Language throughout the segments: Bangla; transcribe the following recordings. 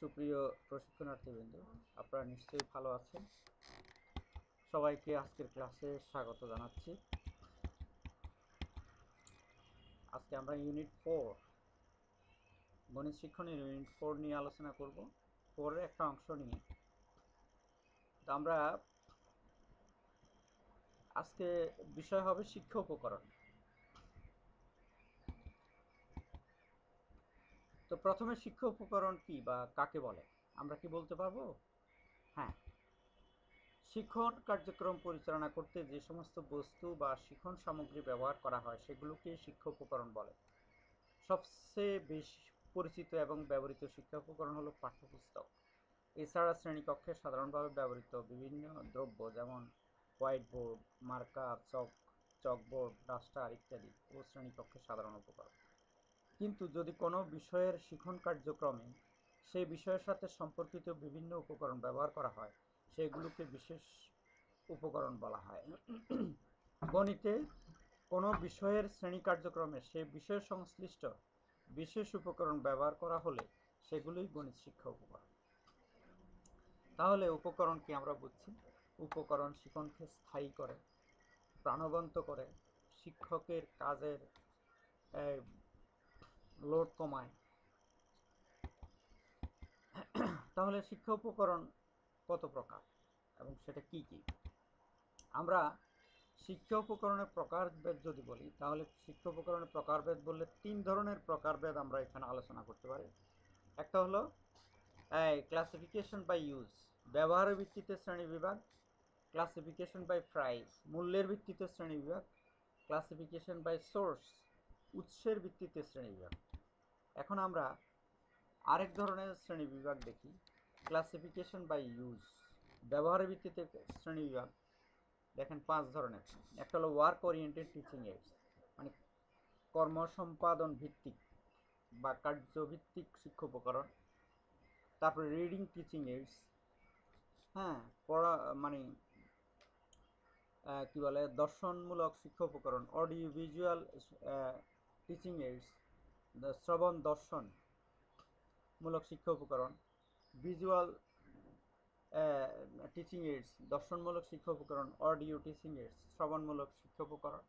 সুপ্রিয় প্রশিক্ষণার্থীবৃন্দ, আপনারা নিশ্চয়ই ভালো আছেন। সবাইকে আজকের ক্লাসে স্বাগত জানাচ্ছি। আজকে আমরা ইউনিট ফোর, গণিত শিক্ষণের ইউনিট ফোর নিয়ে আলোচনা করব। ফোরের একটা অংশ নিয়ে। তো আমরা আজকে বিষয় হবে শিক্ষা উপকরণ। তো প্রথমে শিক্ষা উপকরণ কি বা কাকে বলে? আমরা কি বলতে পারব? হ্যাঁ। শিক্ষণ কার্যক্রম পরিচালনা করতে যে সমস্ত বস্তু বা শিক্ষণ সামগ্রী ব্যবহার করা হয়, সেগুলোকে শিক্ষা উপকরণ বলে। সবচেয়ে বেশি পরিচিত এবং ব্যবহৃত শিক্ষা উপকরণ হলো পাঠ্যপুস্তক। এছাড়া শ্রেণীকক্ষে সাধারণভাবে ব্যবহৃত বিভিন্ন দ্রব্য যেমন white board marker, chalk, chalkboard, duster ইত্যাদি ও শ্রেণীকক্ষে সাধারণ উপকরণ। কিন্তু যদি কোনো বিষয়ের শিখন কার্যক্রমে সেই বিষয়ের সাথে সম্পর্কিত বিভিন্ন উপকরণ ব্যবহার করা হয়, সেগুলোকে বিশেষ উপকরণ বলা হয়। গণিতে কোনো বিষয়ের শ্রেণি কার্যক্রমে সেই বিষয় সংশ্লিষ্ট বিশেষ উপকরণ ব্যবহার করা হলে সেগুলোই গণিত শিক্ষা উপকরণ। তাহলে উপকরণ কি আমরা বুঝছি? উপকরণ শিক্ষণকে স্থায়ী করে, প্রাণবন্ত করে, শিক্ষকের কাজের লোড কমায়। তাহলে শিক্ষা উপকরণ কত প্রকার এবং সেটা কি কি? আমরা শিক্ষা উপকরণের প্রকারভেদ যদি বলি, তাহলে শিক্ষা উপকরণের প্রকারভেদ বললে তিন ধরনের প্রকারভেদ আমরা এখানে আলোচনা করতে পারি। একটা হলো ক্লাসিফিকেশন বাই ইউজ ব্যবহারের ভিত্তিতে শ্রেণি বিভাগ ক্লাসিফিকেশন বাই প্রাইস মূল্যের ভিত্তিতে শ্রেণি বিভাগ ক্লাসিফিকেশন বাই সোর্স উৎসের ভিত্তিতে শ্রেণি বিভাগ। এখন আমরা আরেক ধরনের শ্রেণি বিভাগ দেখি। ক্লাসিফিকেশন বাই ইউজ ব্যবহারের ভিত্তিতে শ্রেণি বিভাগ। দেখেন পাঁচ ধরনের। একটা হলো ওয়ার্ক ওরিয়েন্টেড টিচিং এইডস মানে কর্ম সম্পাদন ভিত্তিক বা কার্যভিত্তিক শিক্ষা উপকরণ তারপরে রিডিং টিচিং এইডস হ্যাঁ পড়া মানে কি বলে, দর্শনমূলক শিক্ষা উপকরণ অডিও ভিজুয়াল টিচিং এইডস শ্রবণ দর্শন মূলক শিক্ষা উপকরণ ভিজুয়াল টিচিং এইডস দর্শনমূলক শিক্ষা উপকরণ অডিও টিচিং এইডস শ্রবণমূলক শিক্ষা উপকরণ।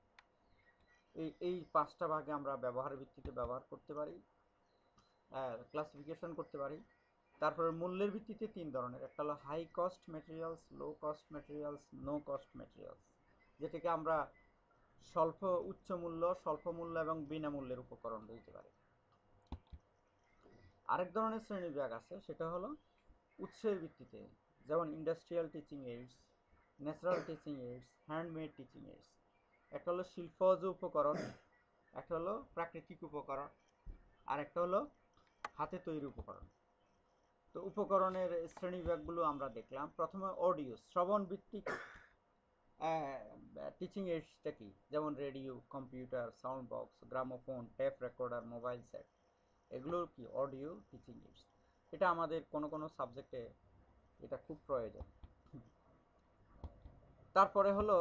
এই এই পাঁচটা ভাগে আমরা ব্যবহার ভিত্তিতে ব্যবহার করতে পারি ক্লাসিফিকেশন করতে পারি। তারপরে মূল্যের ভিত্তিতে তিন ধরনের। একটা হলো high cost materials low cost materials no cost materials যেটাকে আমরা স্বল্প উচ্চ মূল্য স্বল্প মূল্য এবং বিনামূল্যের উপকরণ বলতে পারি। আরেক ধরনের শ্রেণি বিভাগ আছে, সেটা হলো উৎসের ভিত্তিতে, যেমন industrial teaching aids natural teaching aids handmade teaching aids একটা হলো শিল্পজ উপকরণ, একটা হলো প্রাকৃতিক উপকরণ আর একটা হলো হাতে তৈরি উপকরণ। তো উপকরণের শ্রেণি বিভাগগুলো আমরা দেখলাম। প্রথমে অডিও শ্রবণ ভিত্তিক টিচিং এইডসটা কি? যেমন radio computer sound box gramophone tape recorder mobile set এগুলোর কি অডিও টিচিং এইডস এটা আমাদের কোনো কোনো সাবজেক্টে এটা খুব প্রয়োজন। তারপরে হলো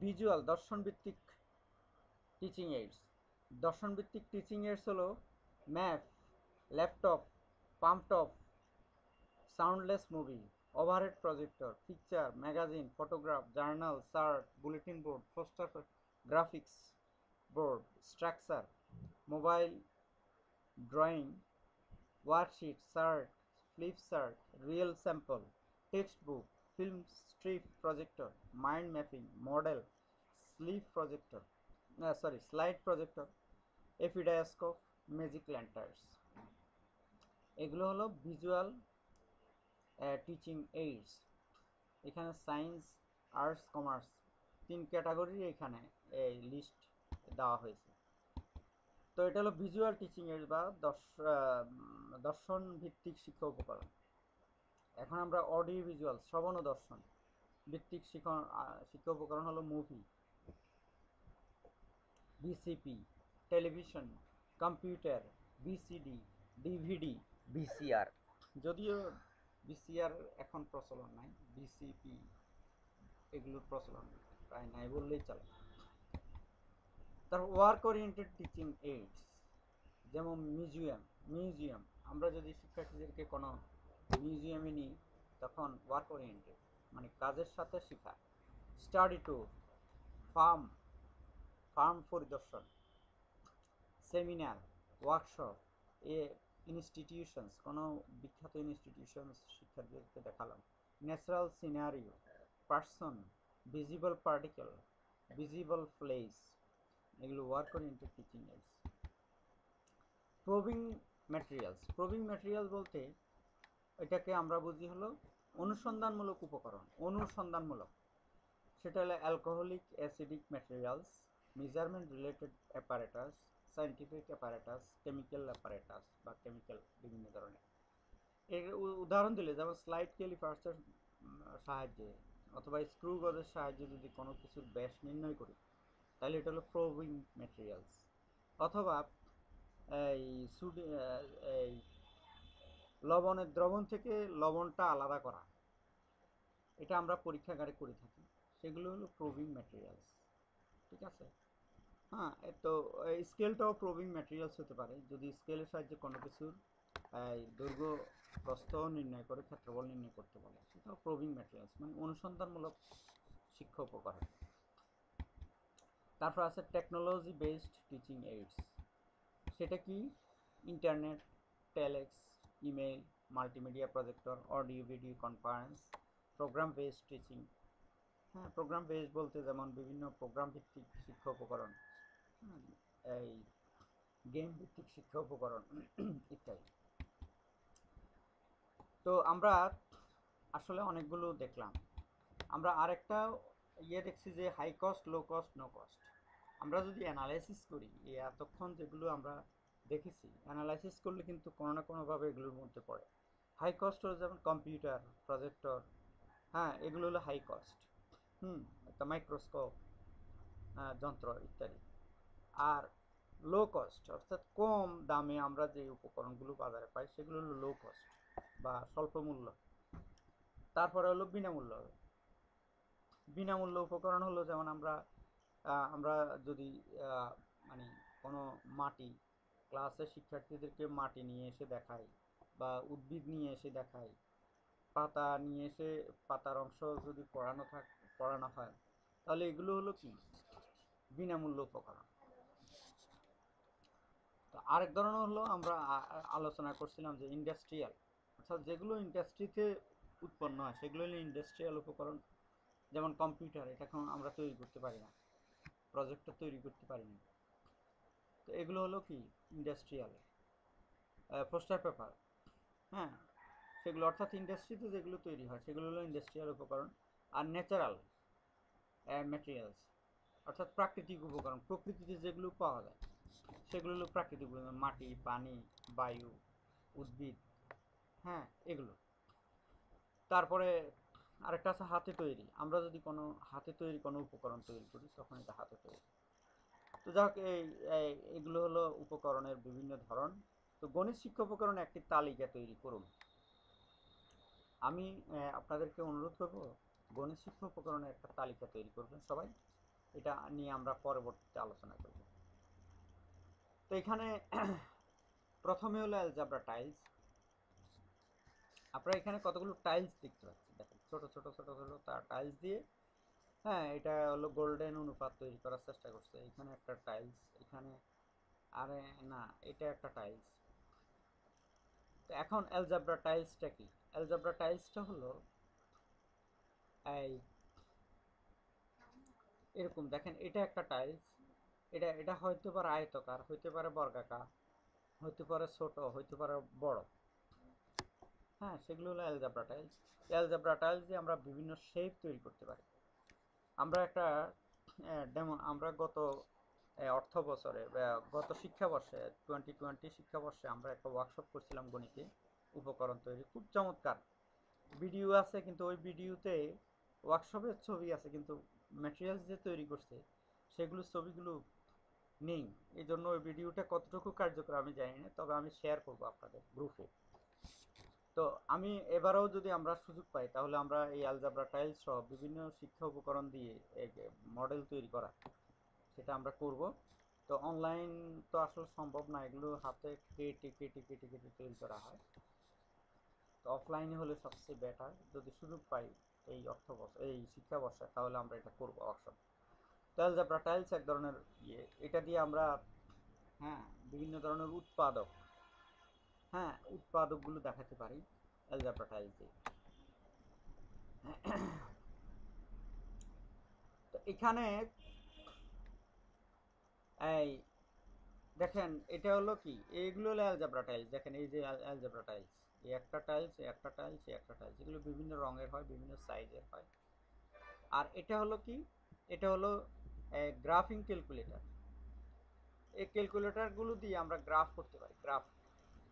ভিজুয়াল দর্শন ভিত্তিক টিচিং এইডস দর্শন ভিত্তিক টিচিং এইডস হলো map laptop palmtop soundless movie overhead projector picture magazine photograph journal chart bulletin board poster graphics board structure mobile drawing worksheet chart flip chart real sample text book film strip projector mind mapping model slip projector sorry slide projector epidiascope magic lanterns এগুলো হলো ভিজুয়াল টিচিং এইডস এখানে সায়েন্স আর্টস কমার্স তিন ক্যাটাগরির এখানে এই লিস্ট দেওয়া হয়েছে। তো এটা হলো ভিজুয়াল টিচিং এইডস বা দর্শন ভিত্তিক শিক্ষা উপকরণ। এখন আমরা অডিও ভিজুয়াল শ্রবণ ও দর্শন ভিত্তিক শিক্ষা শিক্ষা উপকরণ হলো movie VCP television computer VCD DVD VCR যদিও ভিসিআর এখন প্রচলন নাই বিসিপি এগুলোর প্রচলন প্রায় নাই বললেই চলে। তার ওয়ার্ক ওরিয়েন্টেড টিচিং এইডস যেমন মিউজিয়াম মিউজিয়াম আমরা যদি শিক্ষার্থীদেরকে কোনো মিউজিয়ামে নিই, তখন ওয়ার্ক ওরিয়েন্টেড মানে কাজের সাথে শেখা। স্টাডি ট্যুর ফার্ম ফার্ম পরিদর্শন সেমিনার ওয়ার্কশপ এ ইনস্টিটিউশনস, কোনো বিখ্যাত ইনস্টিটিউশনস শিক্ষার্থীদেরকে দেখালাম। Natural scenario, person, visible particle, visible place এগুলো work oriented teaching aids probing materials material বলতে এটাকে আমরা বুঝি হলো অনুসন্ধানমূলক উপকরণ, অনুসন্ধানমূলক। সেটা হলো alcoholic acidic materials, measurement related apparatus scientific apparatus chemical apparatus বা কেমিক্যাল বিভিন্ন ধরনের। এর উদাহরণ দিলে যেমন স্লাইড ক্যালিপার্সের সাহায্যে অথবা স্ক্রু গজের সাহায্যে যদি কোনো কিছুর ব্যাস নির্ণয় করি, তাহলে এটা হলো প্রোবিং ম্যাটেরিয়ালস অথবা এই সুডি এই লবণের দ্রবণ থেকে লবণটা আলাদা করা। এটা আমরা পরীক্ষাগারে করে থাকি। সেগুলো হলো প্রোবিং ম্যাটেরিয়ালস ঠিক আছে? হ্যাঁ তো স্কেলটাও প্রোবিং ম্যাটেরিয়ালস হতে পারে। যদি স্কেলের সাহায্যে কোনো কিছুর দৈর্ঘ্য প্রস্থ নির্ণয় করে, ক্ষেত্রফল নির্ণয় করতে বলে, সেটাও প্রোবিং ম্যাটেরিয়ালস মানে অনুসন্ধানমূলক শিক্ষা উপকরণ। তারপর আছে টেকনোলজি বেসড টিচিং এইডস সেটা কি? Internet telex email multimedia projector audio video conference programme based teaching হ্যাঁ প্রোগ্রাম বেসড বলতে যেমন বিভিন্ন প্রোগ্রাম ভিত্তিক শিক্ষা উপকরণ। এই গেম ভিত্তিক শিক্ষা উপকরণ, ইত্যাদি। তো আমরা আসলে অনেকগুলো দেখলাম। আমরা আরেকটা ইয়ে দেখছি যে high cost low cost no cost আমরা যদি অ্যানালাইসিস করি এতক্ষণ যেগুলো আমরা দেখেছি অ্যানালাইসিস করলে কিন্তু কোনো না কোনোভাবে এগুলোর মধ্যে পড়ে। হাই কস্ট হলো যেমন কম্পিউটার প্রজেক্টর হ্যাঁ এগুলো হলো হাই কস্ট হুম, একটা মাইক্রোস্কোপ যন্ত্র, ইত্যাদি। আর লো কস্ট অর্থাৎ কম দামে আমরা যে উপকরণগুলো বাজারে পাই, সেগুলো হলো লো কস্ট বা স্বল্প মূল্য। তারপরে হলো বিনামূল্য। বিনামূল্য উপকরণ হলো যেমন আমরা আমরা যদি মানে কোনো মাটি ক্লাসে শিক্ষার্থীদেরকে মাটি নিয়ে এসে দেখাই বা উদ্ভিদ নিয়ে এসে দেখাই, পাতা নিয়ে এসে পাতার অংশ যদি পড়ানো থাক, পড়ানো হয়, তাহলে এগুলো হলো কি? বিনামূল্য উপকরণ। তো আরেক ধরনের হলো আমরা আলোচনা করছিলাম যে ইন্ডাস্ট্রিয়াল অর্থাৎ যেগুলো ইন্ডাস্ট্রিতে উৎপন্ন হয়, সেগুলো হলো ইন্ডাস্ট্রিয়াল উপকরণ, যেমন কম্পিউটার এটা এখন আমরা তৈরি করতে পারি না প্রজেক্টর তৈরি করতে পারি না। তো এগুলো হলো কি? ইন্ডাস্ট্রিয়াল পোস্টার পেপার হ্যাঁ? সেগুলো, অর্থাৎ ইন্ডাস্ট্রিতে যেগুলো তৈরি হয়, সেগুলো হলো ইন্ডাস্ট্রিয়াল উপকরণ আর ন্যাচারাল ম্যাটেরিয়ালস অর্থাৎ প্রাকৃতিক উপকরণ, প্রকৃতিতে যেগুলো পাওয়া যায়। সেগুলো হলো প্রাকৃতিক মাটি, পানি, বায়ু, উদ্ভিদ হ্যাঁ এগুলো। তারপরে আরেকটা আছে হাতে তৈরি। আমরা যদি কোনো হাতে তৈরি কোনো উপকরণ তৈরি করি, তখন এটা হাতে তৈরি। তো যাক, এই, এই- এগুলো হলো উপকরণের বিভিন্ন ধরন। তো গণিত শিক্ষা উপকরণে একটি তালিকা তৈরি করুন। আমি আপনাদেরকে অনুরোধ করব, গণিত শিক্ষা উপকরণের একটা তালিকা তৈরি করবেন সবাই। এটা নিয়ে আমরা পরবর্তীতে আলোচনা করব। তো এখানে প্রথমে হলো অ্যালজাবরা টাইলস আপনারা এখানে কতগুলো টাইলস দেখতে পাচ্ছেন? দেখেন, ছোট ছোট ছোট ছোট তার টাইলস দিয়ে হ্যাঁ এটা হলো গোল্ডেন অনুপাত তৈরি করার চেষ্টা করছে। এখানে একটা টাইলস এখানে, আরে, না, এটা একটা টাইলস তো এখন অ্যালজাবরা টাইলসটা কি? অ্যালজাবরা টাইলসটা হলো, এই, এরকম, দেখেন, এটা একটা টাইলস এটা এটা হইতে পারে আয়তকার, হইতে পারে বর্গাকার, হইতে পারে ছোট, হইতে পারে বড়। হ্যাঁ সেগুলো হলো অ্যালজাবরা টাইলস অ্যালজাবরা টাইলস দিয়ে আমরা বিভিন্ন শেপ তৈরি করতে পারি। আমরা একটা ডেমো আমরা গত অর্থ বছরে গত শিক্ষাবর্ষে টোয়েন্টি টোয়েন্টি শিক্ষাবর্ষে আমরা একটা ওয়ার্কশপ করছিলাম গণিতে, উপকরণ তৈরি। খুব চমৎকার। ভিডিও আছে, কিন্তু ওই ভিডিওতে ওয়ার্কশপের ছবি আছে, কিন্তু ম্যাটেরিয়ালস যে তৈরি করছে সেগুলো ছবিগুলো নেই। এই জন্য ওই ভিডিওটা কতটুকু কার্যকর আমি জানি না, তবে আমি শেয়ার করব আপনাদের গ্রুপে তো আমি এবারেও যদি আমরা সুযোগ পাই, তাহলে আমরা এই আলজাবরা টাইলস সহ বিভিন্ন শিক্ষা উপকরণ দিয়ে মডেল তৈরি করা, সেটা আমরা করব। তো অনলাইন তো আসলে সম্ভব না, এগুলো হাতে কেটে কেটে কেটে কেটে তৈরি করা হয়। তো অফলাইনে হলে সবচেয়ে বেটার যদি সুযোগ পাই এই অর্থ এই শিক্ষা বর্ষে তাহলে আমরা এটা করব ওয়ার্কশপ অ্যালজাবরা টাইলস এক ধরনের ইয়ে। এটা দিয়ে আমরা হ্যাঁ বিভিন্ন ধরনের উৎপাদক হ্যাঁ উৎপাদকগুলো দেখাতে পারি অ্যালজাবরা টাইলস দিয়ে। তো এখানে, এই, দেখেন, এটা হলো কি? এইগুলো হলো অ্যালজাবরা টাইলস দেখেন, এই যে অ্যালজাবরা টাইলস এই একটা টাইলস এই একটা টাইলস এই একটা টাইলস এগুলো বিভিন্ন রঙের হয়, বিভিন্ন সাইজের হয়। আর এটা হলো কি? এটা হলো গ্রাফিং ক্যালকুলেটর এই ক্যালকুলেটরগুলো দিয়ে আমরা গ্রাফ করতে পারি। গ্রাফ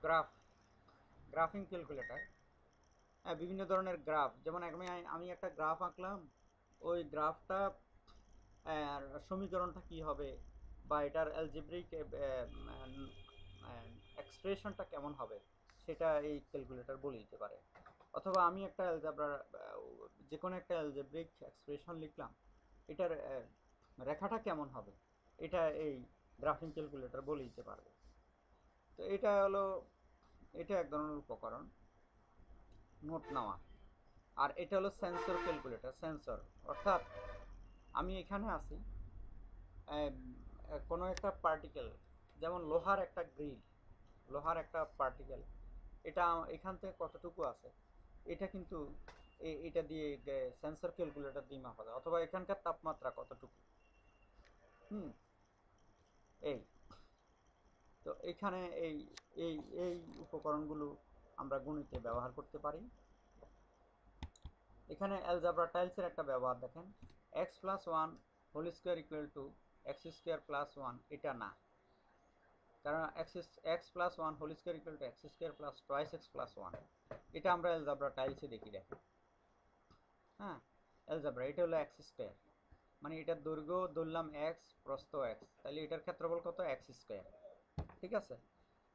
গ্রাফ গ্রাফিং ক্যালকুলেটর বিভিন্ন ধরনের গ্রাফ যেমন আমি আমি একটা গ্রাফ আঁকলাম, ওই গ্রাফটা সমীকরণটা কি হবে বা এটার অ্যালজেব্রিক এক্সপ্রেশনটা কেমন হবে, সেটা এই ক্যালকুলেটর বলে দিতে পারে। অথবা আমি একটা অ্যালজাবরা যে কোনো একটা অ্যালজেব্রিক এক্সপ্রেশন লিখলাম, এটার রেখাটা কেমন হবে? এটা এই গ্রাফিং ক্যালকুলেটর বলে দিতে পারবে। তো এটা হলো, এটা এক ধরনের উপকরণ। নোট নেওয়া। আর এটা হলো সেন্সর ক্যালকুলেটর সেন্সর অর্থাৎ আমি এখানে আছি কোনো একটা পার্টিকেল যেমন লোহার একটা গ্রিল, লোহার একটা পার্টিকেল এটা এখান থেকে কতটুকু আছে? এটা কিন্তু এটা দিয়ে সেন্সর ক্যালকুলেটর দিয়ে মাপা যায়। অথবা এখানকার তাপমাত্রা কতটুকু? হুম। এই তো এখানে এই এই এই উপকরণগুলো আমরা গণিতে ব্যবহার করতে পারি। এখানে অ্যালজাবরা টাইলসের একটা ব্যবহার দেখেন। X plus one whole square equal to x square plus one এটা না। কারণ x x plus one whole square equal to x square plus twice x plus one এটা আমরা অ্যালজাবরা টাইলসে দেখি দেখেন। হ্যাঁ অ্যালজাবরা এটা হলো এক্স স্কোয়ার মানে এটার দৈর্ঘ্য ধরলাম এক্স প্রস্থ এক্স তাহলে এটার ক্ষেত্রফল কত? এক্স স্কোয়ার ঠিক আছে?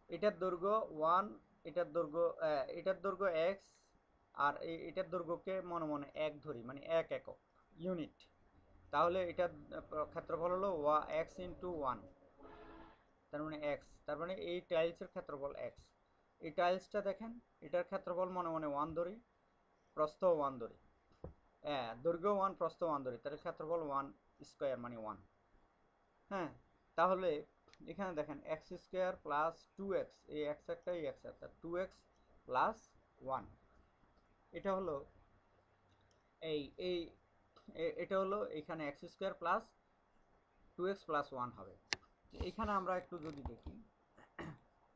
এটার দৈর্ঘ্য ওয়ান এটার দৈর্ঘ্য এটার দৈর্ঘ্য এক্স আর এটার দৈর্ঘ্যকে মনে মনে এক ধরি মানে এক একক ইউনিট তাহলে এটার ক্ষেত্রফল হলো ওয়া এক্স ইন্টু ওয়ান তার মানে এক্স তার মানে এই টাইলসের ক্ষেত্রফল এক্স এই টাইলসটা দেখেন, এটার ক্ষেত্রফল মনে মনে ওয়ান ধরি প্রস্থ ওয়ান ধরি। হ্যাঁ দৈর্ঘ্য ওয়ান, প্রস্থ ওয়ান ধরি, তাহলে ক্ষেত্রফল ওয়ান স্কোয়ার মানে ওয়ান। হ্যাঁ তাহলে এখানে দেখেন, x square plus two x, এই এক্স একটা, এই এক্স একটা, টু এক্স প্লাস ওয়ান। এটা হলো এই এই এটা হলো এখানে x square plus two x plus one হবে। এখানে আমরা একটু যদি দেখি,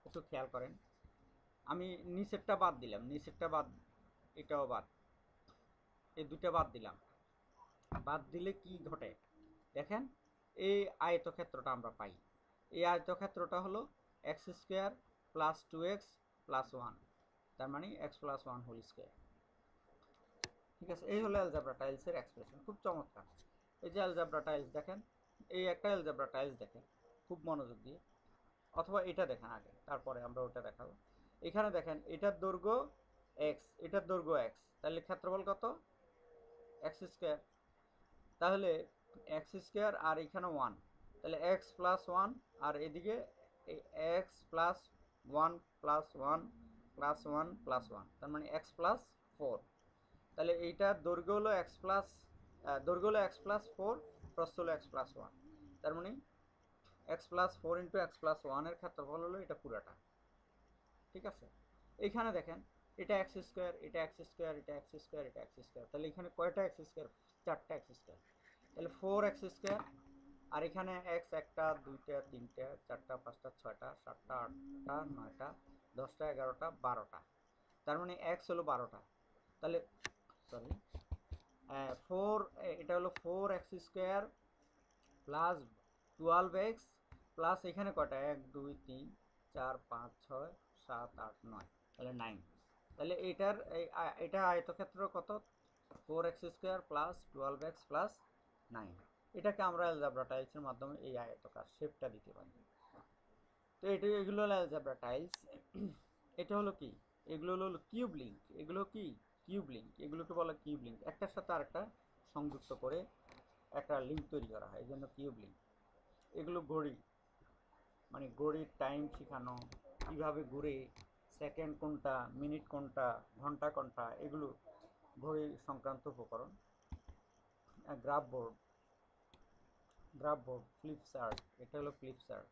একটু খেয়াল করেন। আমি নিচেরটা বাদ দিলাম, নিচেরটা বাদ, এটাও বাদ। এই দুটা বাদ দিলাম। বাদ দিলে কি ঘটে? দেখেন, এই আয়তক্ষেত্রটা আমরা পাই। এই আয়তক্ষেত্রটা হলো x square plus two x plus one, তার মানে x plus one whole square. ঠিক আছে, এই হলো অ্যালজাবরা টাইলসের এক্সপ্রেশন, খুব চমৎকার। এই যে অ্যালজাবরা টাইলস দেখেন, এই একটা অ্যালজাবরা টাইলস দেখেন, খুব মনোযোগ দিয়ে। অথবা এটা দেখেন আগে, তারপরে আমরা ওটা দেখাবো। এখানে দেখেন, এটার দৈর্ঘ্য এক্স, এটার দৈর্ঘ্য এক্স, তাহলে ক্ষেত্রফল কত? এক্স স্কোয়ার তাহলে এক্স স্কোয়ার আর এখানে ওয়ান তাহলে এক্স প্লাস ওয়ান আর এদিকে x plus one plus one plus one plus one তার মানে এক্স প্লাস ফোর তাহলে এইটার দৈর্ঘ্য হলো এক্স প্লাস দৈর্ঘ্য হলো এক্স প্লাস ফোর প্রস্থ হলো এক্স প্লাস ওয়ান তার মানে x plus four into x plus ওয়ানের ক্ষেত্রফল হলো এটা পুরাটা, ঠিক আছে? এইখানে দেখেন এটা এক্স স্কোয়ার এটা এক্স স্কোয়ার এটা এক্স স্কোয়ার এটা এক্স স্কোয়ার তাহলে এখানে কয়টা এক্স স্কোয়ার চারটা এক্স স্কোয়ার তাহলে ফোর এক্স স্কোয়ার আর এখানে এক্স একটা, দুইটা, তিনটা, চারটা, পাঁচটা, ছয়টা, সাতটা, আটটা, নয়টা, দশটা, এগারোটা, বারোটা। তার মানে এক্স হলো বারোটা। তাহলে সরি ফোর এটা হলো four x square plus twelve x plus এখানে কয়টা? এক, দুই, তিন, চার, পাঁচ, ছয়, সাত, আট, নয়। তাহলে নাইন তাহলে এটার এটা আয়তক্ষেত্র কত? Four x square plus twelve x plus nine এটাকে আমরা অ্যালজাবরা টাইলসের মাধ্যমে এই আয়তকার শেপটা দিতে পারি। তো এটা, এগুলো হলো অ্যালজাবরা টাইলস এটা হলো কি? এগুলো হলো কিউব লিঙ্ক এগুলো কি? কিউব লিঙ্ক এগুলোকে বলা কিউব লিঙ্ক একটার সাথে আরেকটা সংযুক্ত করে একটা লিঙ্ক তৈরি করা হয়, এই জন্য কিউব লিঙ্ক এগুলো ঘড়ি। মানে ঘড়ির টাইম শেখানো, কীভাবে ঘুরে সেকেন্ড কোনটা মিনিট কোনটা, ঘণ্টা কোনটা, এগুলো ঘড়ি সংক্রান্ত উপকরণ। Graph board graph board flip chart এটা হলো ফ্লিপ চার্ট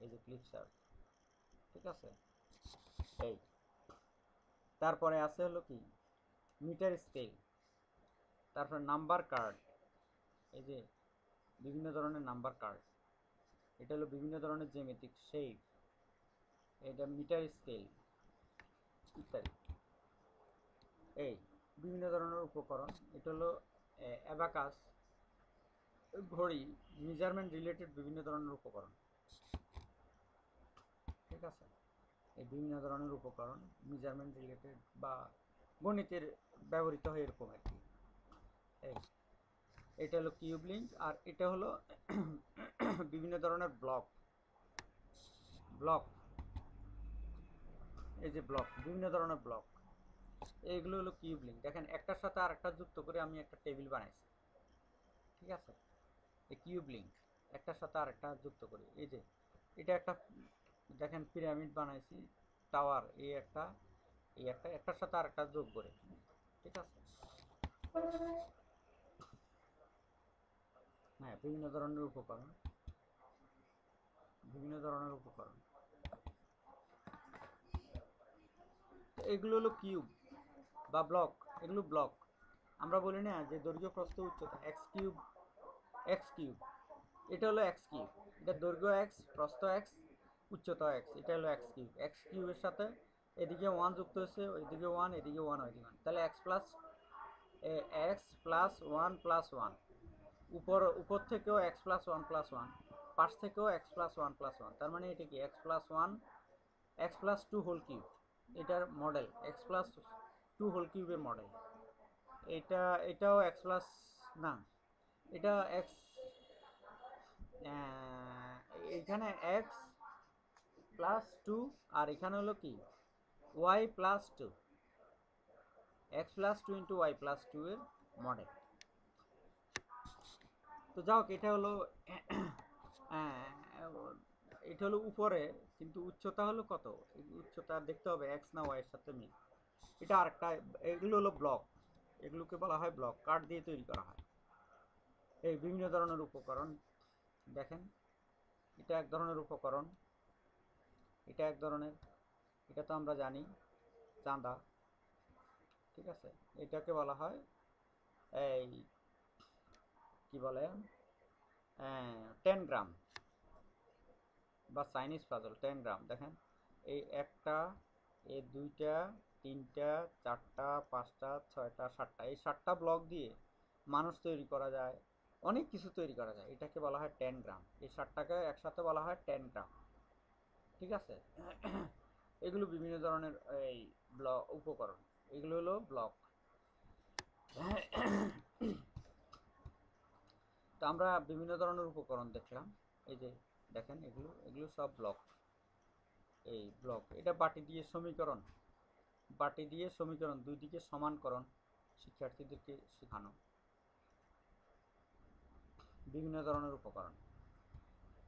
এই যে ফ্লিপ চার্ট ঠিক আছে? এই। তারপরে আছে হলো কি? মিটার স্কেল তারপর নাম্বার কার্ড এই যে বিভিন্ন ধরনের নাম্বার কার্ড এটা হলো বিভিন্ন ধরনের জ্যামিতিক শেপ এটা মিটার স্কেল ইত্যাদি। এই বিভিন্ন ধরনের উপকরণ, এটা হলো অ্যাবাকাস, ঘড়ি মেজারমেন্ট রিলেটেড বিভিন্ন ধরনের উপকরণ। ঠিক আছে? এই বিভিন্ন ধরনের উপকরণ মেজারমেন্ট রিলেটেড বা গণিতের ব্যবহৃত হয় এরকম আর কি। এই, এটা হলো কিউব লিঙ্ক আর এটা হলো বিভিন্ন ধরনের ব্লক ব্লক এই যে ব্লক বিভিন্ন ধরনের ব্লক এইগুলো হলো কিউব লিঙ্ক দেখেন, একটার সাথে আরেকটা যুক্ত করে আমি একটা টেবিল বানাইছি। ঠিক আছে? এই কিউব লিঙ্ক একটার সাথে আরেকটা যুক্ত করি। এই যে, এটা একটা, দেখেন পিরামিড বানাইছি। টাওয়ার এই একটা এই একটা, একটার সাথে আরেকটা যোগ করে। ঠিক আছে? হ্যাঁ বিভিন্ন ধরনের উপকরণ। বিভিন্ন ধরনের উপকরণ। এগুলো হলো কিউব বা ব্লক, এগুলো ব্লক। আমরা বলি না যে দৈর্ঘ্য প্রস্থ উচ্চতা, এক্স কিউব এক্স কিউব। এটা হলো এক্স কিউব। এটা দৈর্ঘ্য এক্স, প্রস্থ এক্স, উচ্চতা এক্স। এটা হলো এক্স কিউব। এক্স কিউবের সাথে এদিকে ওয়ান যুক্ত হয়েছে, ওইদিকে ওয়ান, এদিকে ওয়ান, ওইদিকে ওয়ান। তাহলে x plus x plus one plus one. উপর উপর থেকেও x plus one plus one. পাশ থেকেও x plus one plus one. তার মানে এটা কি? X plus one, x plus two whole cube. এটার model x plus two whole কিউবের মডেল এটা, এটাও এক্স প্লাস না, এটা এক্স এখানে এক্স প্লাস টু আর এখানে হলো কি? Y plus two x plus two into y plus two এর মডেল তো যাও এটা হলো এটা হলো উপরে, কিন্তু উচ্চতা হলো কত? উচ্চতা দেখতে হবে এক্স না ওয়াই এর সাথে মিল। এটা আরেকটা, এগুলো হলো ব্লক এগুলোকে বলা হয় ব্লক কাঠ দিয়ে তৈরি করা হয়। এই বিভিন্ন ধরনের উপকরণ, দেখেন। এটা এক ধরনের উপকরণ। এটা এক ধরনের। এটা তো আমরা জানি, চাঁদা। ঠিক আছে? এটাকে বলা হয় এই, কি বলে? টেন গ্রাম বা চাইনিজ পাজল টেন গ্রাম দেখেন। এই একটা, এই দুইটা, তিনটা, চারটা, পাঁচটা, ছয়টা, সাতটা, এই সাতটা ব্লক দিয়ে মানুষ তৈরি করা যায়, অনেক কিছু তৈরি করা যায়। এটাকে বলা হয় টেন গ্রাম এই সাতটাকে একসাথে বলা হয় টেন গ্রাম ঠিক আছে? এগুলো বিভিন্ন ধরনের, এই ব্লক উপকরণ। এগুলো হলো ব্লক তো আমরা বিভিন্ন ধরনের উপকরণ দেখলাম। এই যে দেখেন, এগুলো এগুলো সব ব্লক এই ব্লক এটা বাটি দিয়ে সমীকরণ। বাটি দিয়ে সমীকরণ দুই দিকে সমানকরণ শিক্ষার্থীদেরকে শেখানো। বিভিন্ন ধরনের উপকরণ।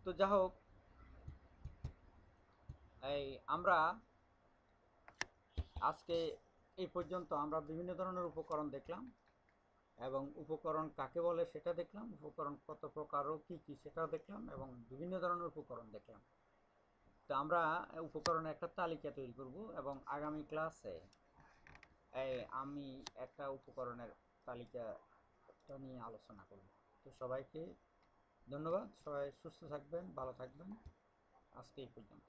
তো যা হোক, এই আমরা আজকে এই পর্যন্ত আমরা বিভিন্ন ধরনের উপকরণ দেখলাম। এবং উপকরণ কাকে বলে সেটা দেখলাম, উপকরণ কত প্রকার ও কী কী সেটাও দেখলাম এবং বিভিন্ন ধরনের উপকরণ দেখলাম। তো আমরা উপকরণের একটা তালিকা তৈরি করব এবং আগামী ক্লাসে আমি একটা উপকরণের তালিকাটা নিয়ে আলোচনা করব। তো সবাইকে ধন্যবাদ, সবাই সুস্থ থাকবেন, ভালো থাকবেন। আজকে এই পর্যন্ত